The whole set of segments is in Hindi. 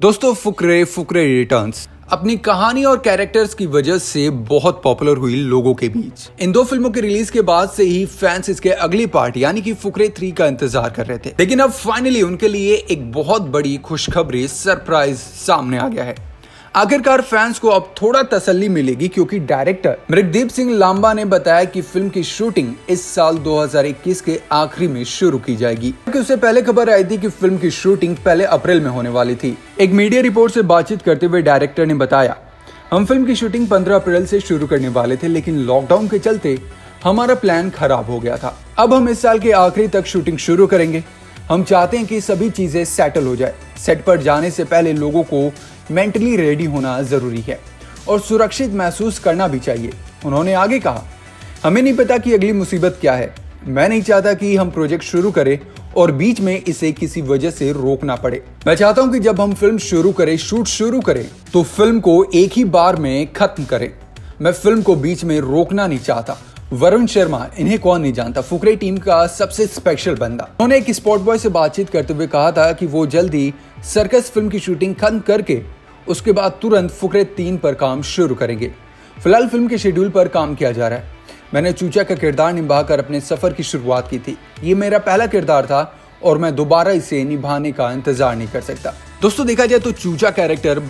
दोस्तों, फुकरे फुकरे रिटर्न्स अपनी कहानी और कैरेक्टर्स की वजह से बहुत पॉपुलर हुई लोगों के बीच। इन दो फ़िल्मों के रिलीज़ के बाद से ही फैंस इसके अगली पार्ट यानी कि फुकरे थ्री का इंतज़ार कर रहे थे। लेकिन अब फाइनली उनके लिए एक बहुत बड़ी खुशखबरी सरप्राइज़ सामने आ गया है। आखिरकार फैंस को अब थोड़ा तसल्ली मिलेगी क्योंकि डायरेक्टर मृगदीप सिंह लांबा ने बताया कि फ़िल्म की शूटिंग इस साल 2021 के आखिरी में शुरू की जाएगी। क्योंकि उससे पहले खबर आई थी कि फ़िल्म की शूटिंग पहले अप्रैल में होने वाली थी। एक मीडिया रिपोर्ट से बातचीत करते हुए डायरेक्टर ने बताया, हम फ़िल्म की शूटिंग 15 अप्रैल से शुरू करने वाले थे, लेकिन लॉकडाउन के चलते हमारा प्लान खराब हो गया था। अब हम इस साल के आखिरी तक शूटिंग शुरू करेंगे। हम चाहते हैं कि सभी चीज़ें सेटल हो जाए। सेट पर जाने से पहले लोगों को मेंटली रेडी होना ज़रूरी है और सुरक्षित महसूस करना भी चाहिए। उन्होंने आगे कहा, हमें नहीं पता कि अगली मुसीबत क्या है। मैं नहीं चाहता कि हम प्रोजेक्ट शुरू करें और बीच में इसे किसी वजह से रोकना पड़े। मैं चाहता हूँ कि जब हम फ़िल्म शुरू करें, शूट शुरू करें तो फ़िल्म को एक ही बार में खत्म करें। मैं फ़िल्म को बीच में रोकना नहीं चाहता। वरुण शर्मा, इन्हें कौन नहीं जानता? फुकरे टीम का सबसे स्पेशल बंदा। उन्होंने एक स्पॉट बॉय से बातचीत करते हुए कहा था कि वो जल्दी सर्कस फ़िल्म की शूटिंग खत्म करके उसके बाद तुरंत फुकरे तीन पर काम शुरू करेंगे। फ़िलहाल फ़िल्म के शेड्यूल पर काम किया जा रहा है। मैंने चूचा का किरदार निभाकर अपने सफ़र की शुरुआत की थी। ये मेरा पहला किरदार था और मैं दोबारा इसे निभाने का इंतज़ार नहीं कर सकता। दोस्तों, देखा जाए तो चूचा कैरेक्टर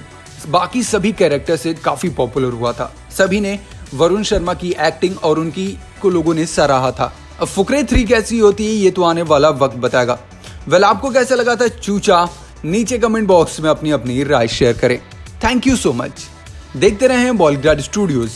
बाकी सभी कैरेक्टर से काफ़ी पॉपुलर हुआ था। सभी ने वरुण शर्मा की एक्टिंग और उनकी को लोगों ने सराहा था। अब फुकरे थ्री कैसी होती है, ये तो आने वाला वक्त बताएगा। वेल, आपको कैसा लगा था चूचा? नीचे कमेंट बॉक्स में अपनी अपनी राय शेयर करें। थैंक यू सो मच देखते रहे बॉलीग्राड स्टूडियोज़